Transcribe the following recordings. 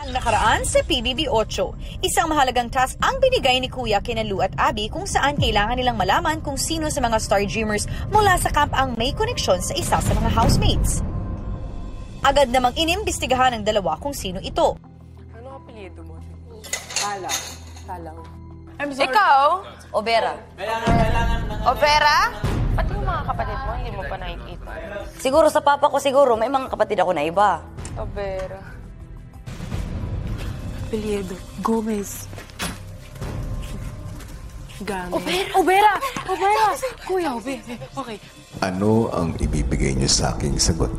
Ang nakaraan sa PBB 8, isang mahalagang task ang binigay ni Kuya kina Lou at Abby kung saan kailangan nilang malaman kung sino sa mga Star Dreamers mula sa camp ang may koneksyon sa isa sa mga housemates. Agad namang inimbestigahan ng dalawa kung sino ito. Ano apelyido mo? Talang. Talang. I'm sorry. Ikaw? Obera. Opera? Ba't yung mga kapatid mo hindi mo pa nakikita? Siguro sa papa ko siguro, may mga kapatid ako na iba. Opera. Apelyido. Gomez. Gamit. Opera! Opera! Opera! Kuya, Opera. Okay. Ano ang ibibigay niyo sa aking sagot?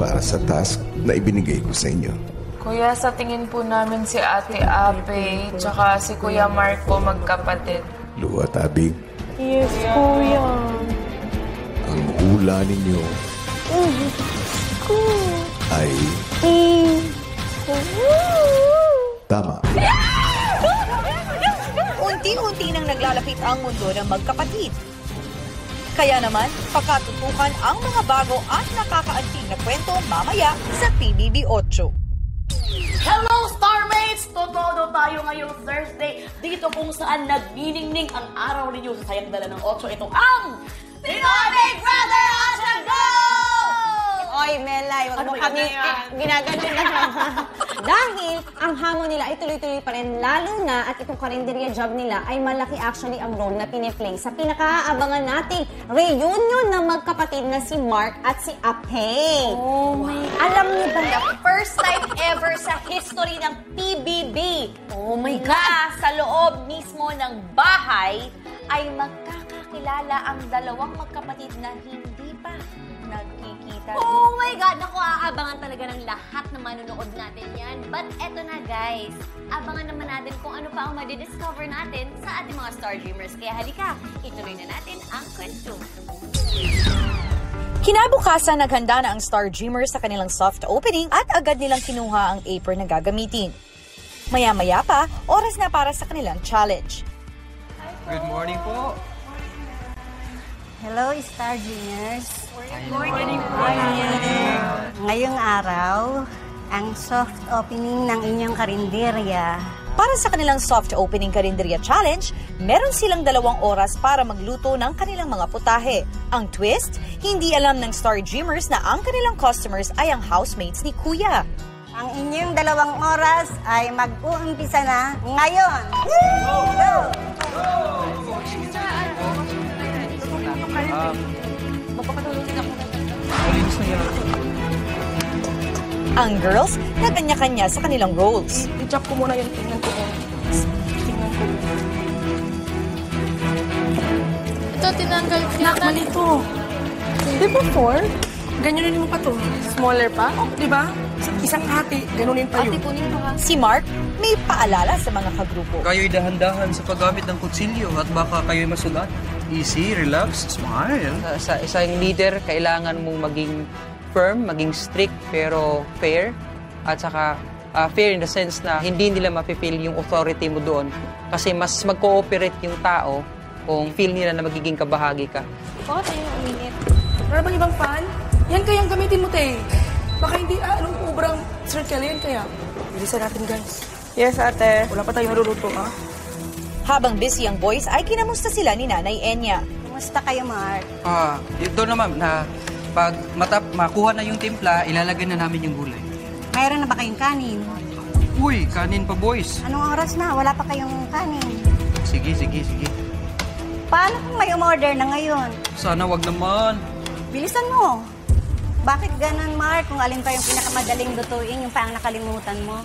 Para sa task na ibinigay ko sa inyo. Kuya, sa tingin po namin si Ate Ape, tsaka si Kuya Marco magkapatid. Luwa Tabi, Yes, kuya. ang hula ninyo ay tama. Unti-unti nang naglalapit ang mundo ng magkapatid. Kaya naman, pakatutukan ang mga bago at nakakaanting na kwento mamaya sa PBB 8. Hello, Starmates! Totodo tayo ngayong Thursday dito kung saan nagniningning ang araw ninyo sa sayang dala ng 8. Ito ang Pinoy Big Brother Asha Go! Oy, Melay, wag Ano mo kami eh, ginaganon na Dahil ang hamon nila ay tuloy-tuloy pa rin, lalo na at itong karinderya job nila ay malaki actually ang role na piniplay sa pinakaabangan nating reunion ng magkapatid na si Mark at si Ape. Oh my Alam niyo ba The first time ever sa history ng PBB. Oh my God! sa loob mismo ng bahay ay magkakakilala ang dalawang magkapatid na hindi pa nagkikita. Oh my God! Naku, aabangan talaga ng lahat ng manonood natin yan. But eto na guys, abangan naman natin kung ano pa ang madidiscover natin sa ating mga Star Dreamers. Kaya halika, ituloy na natin ang kwento. Kinabukasan, naghanda na ang Star Dreamers sa kanilang soft opening at agad nilang kinuha ang apron na gagamitin. Maya-maya pa, oras na para sa kanilang challenge. Good morning po. Hello, Star Dreamers. Good morning. Ngayong araw, ang soft opening ng inyong karinderya. Para sa kanilang soft opening karinderya challenge, meron silang dalawang oras para magluto ng kanilang mga putahe. Ang twist, hindi alam ng Star Dreamers na ang kanilang customers ay ang housemates ni Kuya. Ang inyong dalawang oras ay mag-uumpisa na ngayon. Go! Malinis na yan. Ang girls, nagkanya-kanya sa kanilang roles. I-chop ko muna yung tingnan ko. Tingnan ko. Ito, tinanggal ko Nak, mali to. Di ba four? Ganyanin mo pa to. Smaller pa? Di ba? Isang hati, ganunin pa yun. kunin mo ha. Si Mark, may paalala sa mga kagrupo. Kayo'y dahan-dahan sa paggamit ng kutsilyo at baka kayo'y masulat. Easy, relax, smile. Sa, sa isang leader, kailangan mong maging firm, maging strict, pero fair. At saka ah, fair in the sense na hindi nila mapipil yung authority mo doon. Kasi mas mag-cooperate yung tao kung feel nila na magiging kabahagi ka. Tayo uminit? Wala bang ibang pan? Yan kayang gamitin mo, te. Baka hindi, ah, anong ubrang circle yan kaya. Bilisan natin, guys. Yes, ate. Wala pa tayong maluluto, ha? Habang busy ang boys, ay kinamusta sila ni Nanay Enya. Kumusta kayo, Mark? Ah, doon naman na pag matap, makuha na yung timpla, ilalagay na namin yung gulay. Mayroon na ba kayong kanin? Uy, kanin pa boys. Anong oras na? Wala pa kayong kanin. Sige, sige, sige. Paano kung may umorder na ngayon? Sana wag naman. Bilisan mo. Bakit ganun, Mark? Kung alin pa yung pinakamadaling lutuin, yung parang nakalimutan mo.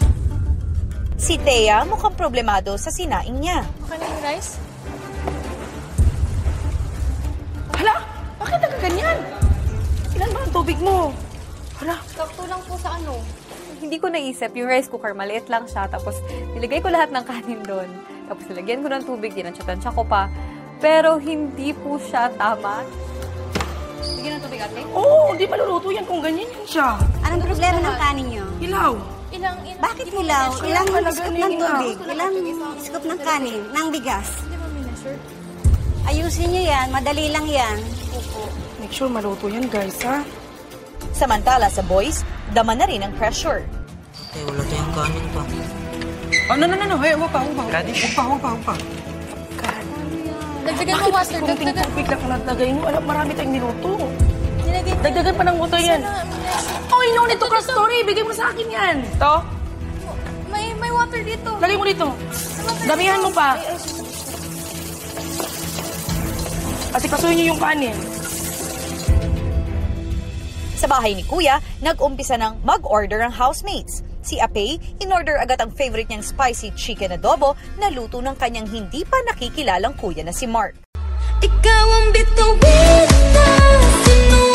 Si Thea mukhang problemado sa sinaing niya. Okay na yung rice? Hala! Bakit nagkaganyan? Ilan ba ang tubig mo? Hala! Sakto lang po sa ano. Hindi ko naisip, yung rice cooker, maliit lang siya. Tapos, nilagay ko lahat ng kanin doon. Tapos, nilagyan ko ng tubig, dinansya-tansya ko pa. Pero, hindi po siya tama. Bigyan ng tubig, ate? Oo, di maluluto yan kung ganyan yan siya. Anong problema ng kanin nyo? Hilaw. Ilang, ilang, Bakit hilaw? Ilang scoop ng hilaw. tubig? Ilang scoop ng kanin? Ng bigas? Ayusin nyo yan. Madali lang yan. Make sure maluto yan, guys, ha? Samantala sa boys, dama na rin ang pressure. Eh, wala tayong kanin pa. Oh, no, no, no, no. Hey, huwag pa, huwag pa. Radish. Huwag pa, huwag pa, huwag pa. Dagdagan mo, Bakit Master. Dagdagan. tubig lang ang natlagay mo? Alam, marami tayong niluto. Nilagay mo. Dagdagan pa ng water yan. Oh, no, nito ka story. Bigay mo sa akin yan. To? May, may water dito. Lagay mo dito. Damihan mo pa. Kasi pasuyin niyo yung kanin. Sa bahay ni Kuya, nag-umpisa ng mag-order ang housemates. Si Apey, in-order agad ang favorite niyang spicy chicken adobo na luto ng kanyang hindi pa nakikilalang kuya na si Mark. Ikaw ang bituin na sunod